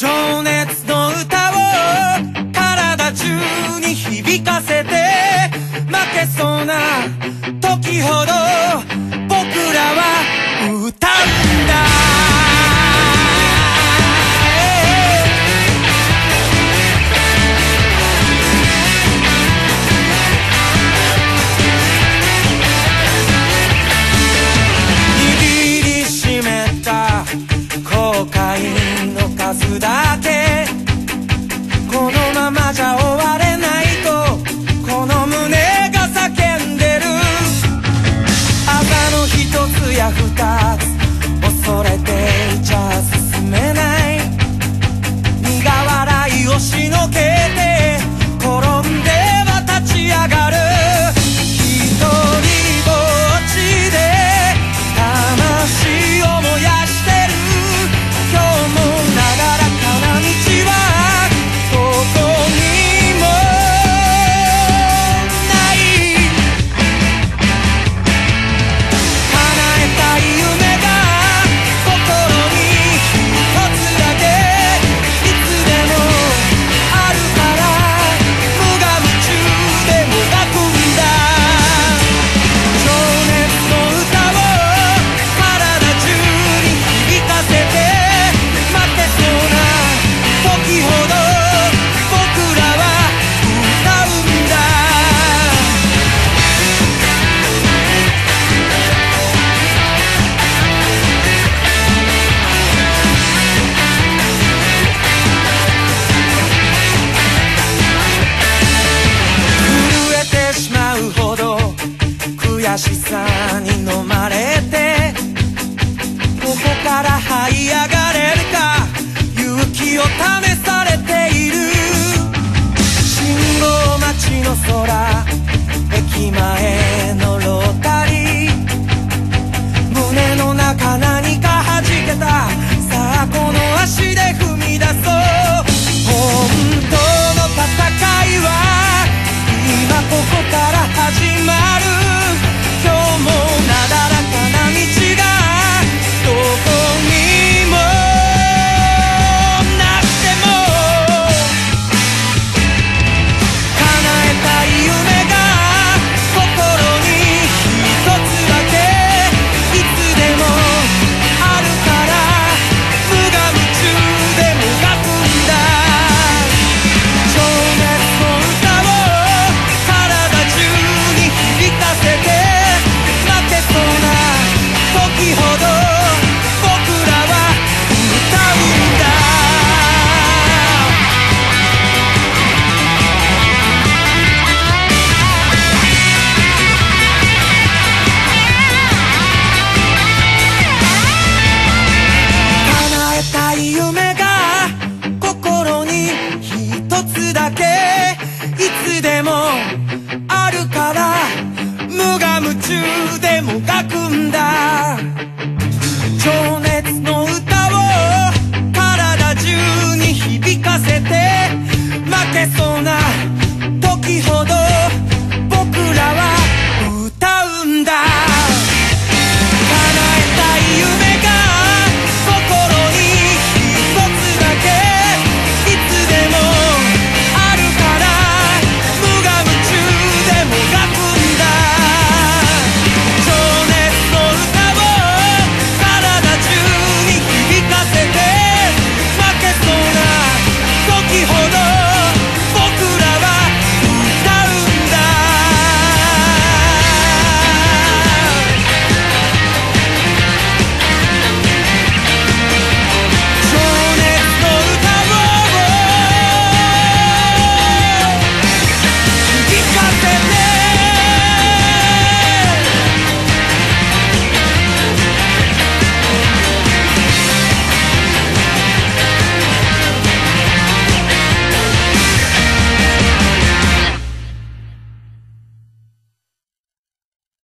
情熱の歌を体中に響かせて負けそうな時ほど優しさに飲まれてここから這い上がれるか勇気を試されている。信号待ちの空駅前のロータリー。胸の中何か弾けた。さあこの足でもあるから無我夢中でもがくんだ。